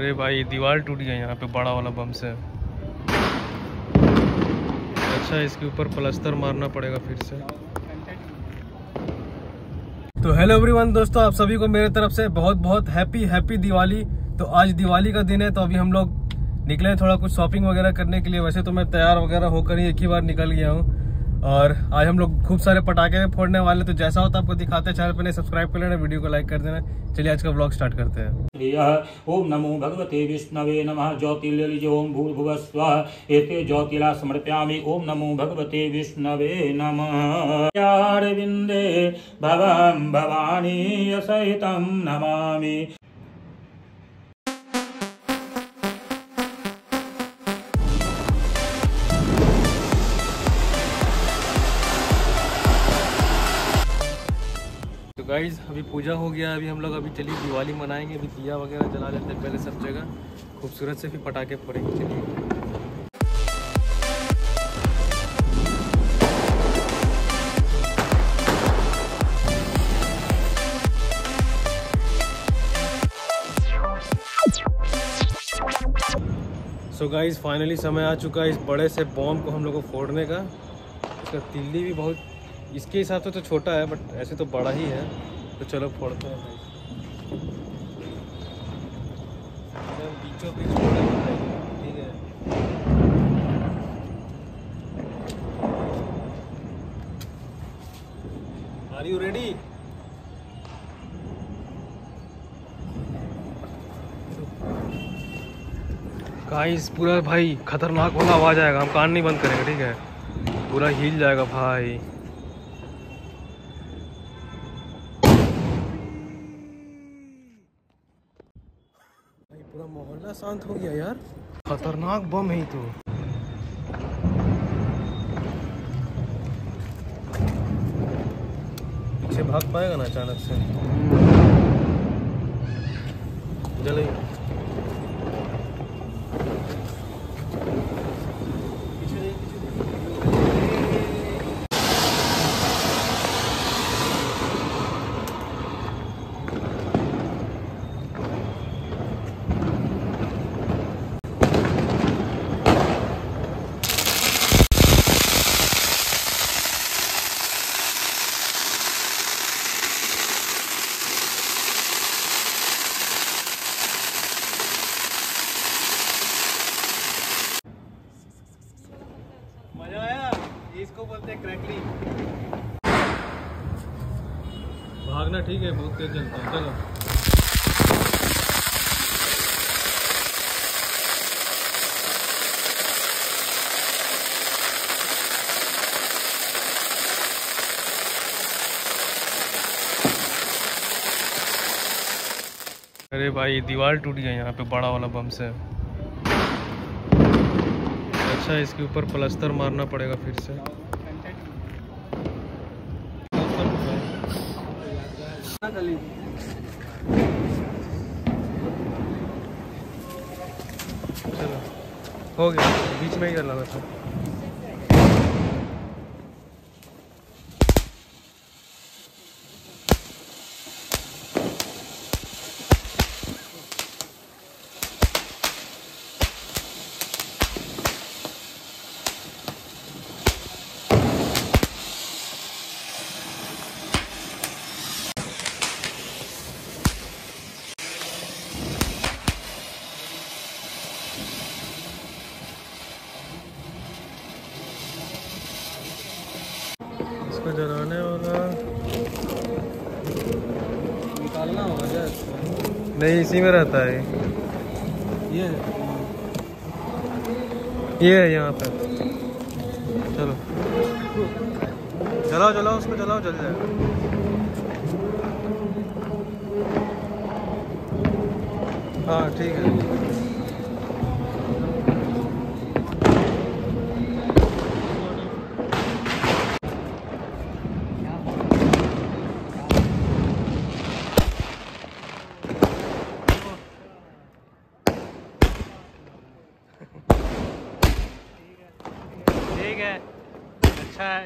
अरे भाई, दीवार टूट गया यहाँ पे, बड़ा वाला बम से। अच्छा इसके ऊपर प्लास्टर मारना पड़ेगा फिर से। तो हेलो एवरीवन दोस्तों, आप सभी को मेरे तरफ़ से बहुत बहुत हैप्पी हैप्पी दिवाली। तो आज दिवाली का दिन है तो अभी हम लोग निकले थोड़ा कुछ शॉपिंग वगैरह करने के लिए। वैसे तो मैं तैयार वगैरह होकर ही एक ही बार निकल गया हूँ। और आज हम लोग खूब सारे पटाखे फोड़ने वाले तो जैसा होता आपको दिखाते हैं चैनल पर नहीं सब्सक्राइब कर लेना, वीडियो को लाइक कर देना। चलिए आज का ब्लॉग स्टार्ट करते हैं। ओम नमो भगवते विष्णवे नमः ज्योतिर्लिज ॐ भूर्भुवस्वः एते ज्योतिला समर्पयामि ओम नमो भगवते विष्णवे नमः। यारविन्दे भवं भवानी सहितं नमामि। तो गाइज़ अभी पूजा हो गया, अभी हम लोग अभी चलिए दिवाली मनाएँगे, अभी दिया वगैरह जला लेते हैं पहले सब जगह। खूबसूरत से फिर पटाखे फोड़ेंगे, चलिए। सो गाइज़ फाइनली समय आ चुका है इस बड़े से बॉम्ब को हम लोग को फोड़ने का। इसका तिल्ली भी बहुत इसके हिसाब से तो छोटा है बट ऐसे तो बड़ा ही है। तो चलो फोड़ते हैं भाई। बीचों बीच ठीक है। आर यू रेडी गाइस पूरा भाई खतरनाक वाला आवाज़ आएगा। हम कान नहीं बंद करेंगे, ठीक है? पूरा हिल जाएगा भाई। पूरा मोहल्ला शांत हो गया यार। खतरनाक बम है तो। पीछे भाग पाएगा ना अचानक से? जले पीछे नहीं, पीछे मज़ा आया इसको बोलते हैं क्रैकलिंग भागना चलता है, चलो। अरे भाई, दीवार टूट गया यहाँ पे, बड़ा वाला बम से। अच्छा इसके ऊपर प्लास्टर मारना पड़ेगा फिर से। चलो हो गया बीच में ही कर लगा था। इसको जलाने वाला निकालना होगा नहीं इसी में रहता है। ये। ये है यहाँ पर चलो। जलाओ जलाओ उसको जलाओ जल जाएगा हाँ ठीक है।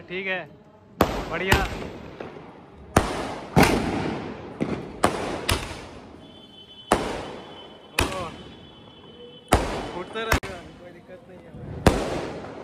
ठीक है। बढ़िया। फूटता कोई दिक्कत नहीं है।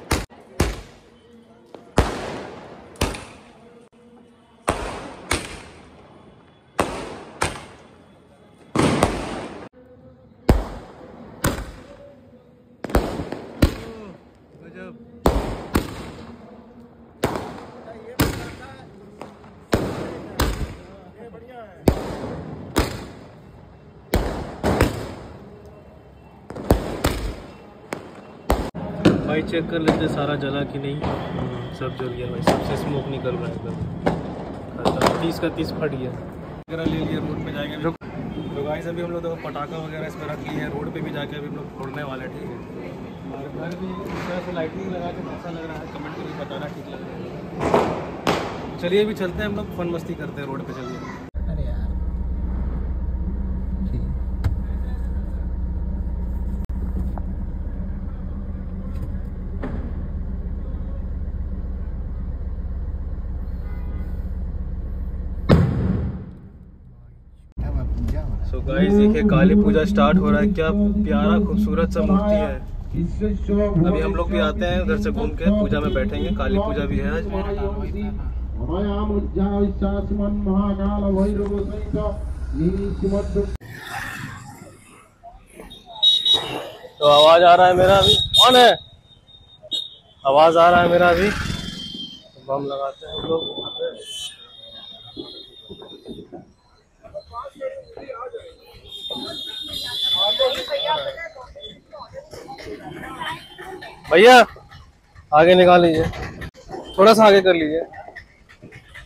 भाई चेक कर लेते सारा जला कि नहीं। हम्म, सब जल गया भाई सबसे स्मोक निकल रहा है एकदम। तीस का तीस फट गया। वगैरह ले लिया रोड पे जाएँगे। तो गाइस अभी हम लोग तो पटाखा वगैरह इसमें रख लिए हैं रोड पे भी जाके अभी हम लोग फोड़ने वाले हैं, ठीक है? हमारे घर भी इस तरह से लाइटिंग लगा के कैसा लग रहा है कमेंट करके बताना ठीक लग रहा है। चलिए अभी चलते हैं हम लोग फन मस्ती करते हैं रोड पे चलिए। सो गाइस देखिए, काली पूजा स्टार्ट हो रहा है। क्या प्यारा, खूबसूरत सा मूर्ति है। अभी हम लोग भी आते हैं उधर से घूम के, पूजा में बैठेंगे। काली पूजा भी है आज। तो आवाज़ आ रहा है मेरा अभी। कौन है? आवाज़ आ रहा है मेरा अभी। तो बम लगाते हैं हम लोग। भैया, आगे निकाल लीजिए। थोड़ा सा आगे कर लीजिए।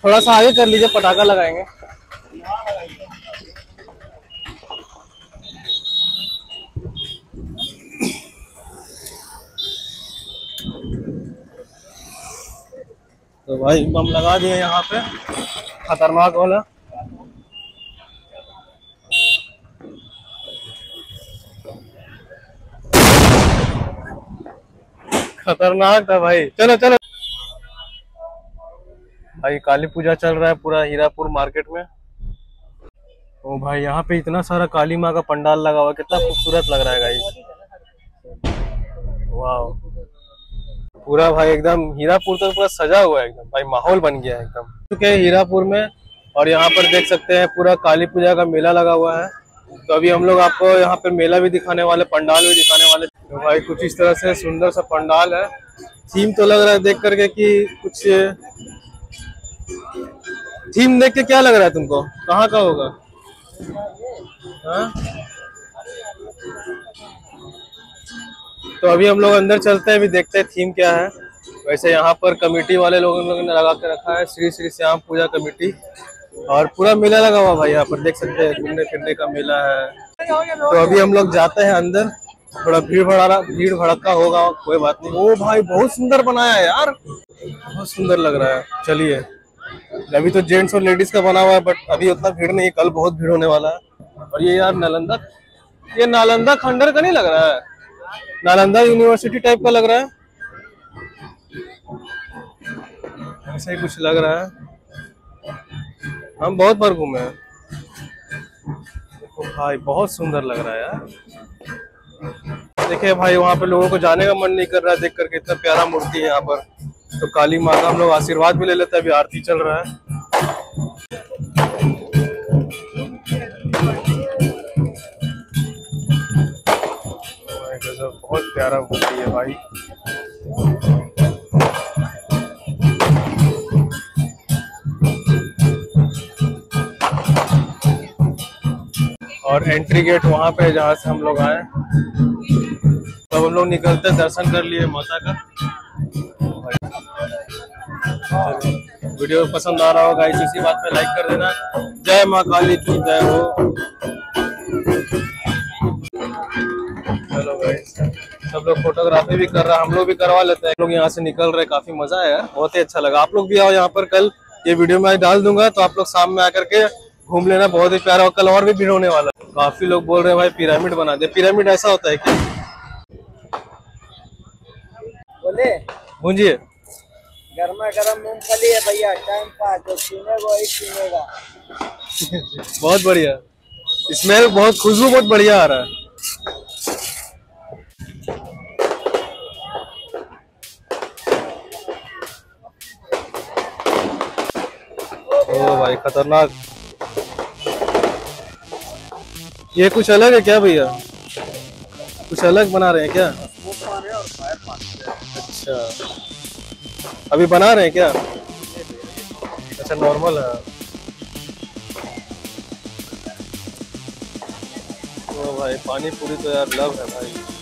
थोड़ा सा आगे कर लीजिए, पटाखा लगाएँगे। तो भाई, बम लगा दिए यहाँ पे। खतरनाक वाला खतरनाक था भाई। चलो चलो। भाई, काली पूजा चल रहा है पूरा हीरापुर मार्केट में। ओ भाई, यहाँ पे इतना सारा काली माँ का पंडाल लगा हुआ कितना खूबसूरत लग रहा है गाइस वाह पूरा भाई, एकदम हीरापुर तो पूरा सजा हुआ है एकदम। भाई, माहौल बन गया है एकदम। चुके हैं हीरापुर में, और यहाँ पर देख सकते हैं पूरा काली पूजा का मेला लगा हुआ है। तो अभी हम लोग आपको यहाँ पे मेला भी दिखाने वाले, पंडाल भी दिखाने वाले तो भाई कुछ इस तरह से सुंदर सा पंडाल है। थीम तो लग रहा है देख करके कि कुछ थीम देख के क्या लग रहा है तुमको? कहाँ का होगा? हाँ? तो अभी हम लोग अंदर चलते हैं, अभी देखते हैं थीम क्या है। वैसे यहाँ पर कमेटी वाले लोगों ने लगा के रखा है, श्री श्री श्याम पूजा कमेटी। और पूरा मेला लगा हुआ भाई यहाँ पर, देख सकते हैं घूमने फिरने का मेला है। तो अभी हम लोग जाते हैं अंदर। थोड़ा भीड़ भड़ा भीड़ भड़का होगा, कोई बात नहीं। ओ भाई, बहुत सुंदर बनाया है यार। बहुत सुंदर लग रहा है। चलिए। अभी तो जेंट्स और लेडीज़ का बना हुआ है बट अभी उतना भीड़ नहीं, कल बहुत भीड़ होने वाला है। और ये यार नालंदा, ये नालंदा खंडर का नहीं लग रहा है? नालंदा यूनिवर्सिटी टाइप का लग रहा है। ऐसा ही कुछ लग रहा है। हम बहुत बार घूमे हैं। भाई, बहुत सुंदर लग रहा है यार। देखिए भाई, वहाँ पे लोगों को जाने का मन नहीं कर रहा है, देख करके इतना प्यारा मूर्ति है यहाँ पर। तो काली माता हम लोग आशीर्वाद भी ले लेते हैं, अभी आरती चल रहा है। बहुत प्यारा मूर्ति है भाई। और एंट्री गेट वहाँ पे जहाँ से हम लोग आए। तब हम लोग निकलते, दर्शन कर लिए माता का। वीडियो पसंद आ रहा होगा, इसी बात पे लाइक कर देना। जय माँ काली की, जय हो। गाइस सब लोग फोटोग्राफी भी कर रहा है, हम लोग भी करवा लेते हैं। लोग यहाँ से निकल रहे, काफ़ी मज़ा आया, बहुत ही अच्छा लगा। आप लोग भी आओ यहाँ पर, कल ये वीडियो मैं डाल दूँगा तो आप लोग शाम में आकर के घूम लेना, बहुत ही प्यारा और कल और भी भीड़ होने वाला काफ़ी लोग बोल रहे हैं भाई पिरामिड बना दे। पिरामिड ऐसा होता है क्या बोले गूंजिए गर्मा गर्म मूंगफली है भैया टाइम पास जो वही पीनेगा बहुत बढ़िया। स्मेल बहुत खुशबू बहुत बढ़िया आ रहा है। ओ भाई खतरनाक। ये कुछ अलग है क्या भैया? कुछ अलग बना रहे हैं क्या? अच्छा। अभी बना रहे हैं क्या? अच्छा नॉर्मल है। ओ भाई, पानी पूरी तो यार लव है भाई।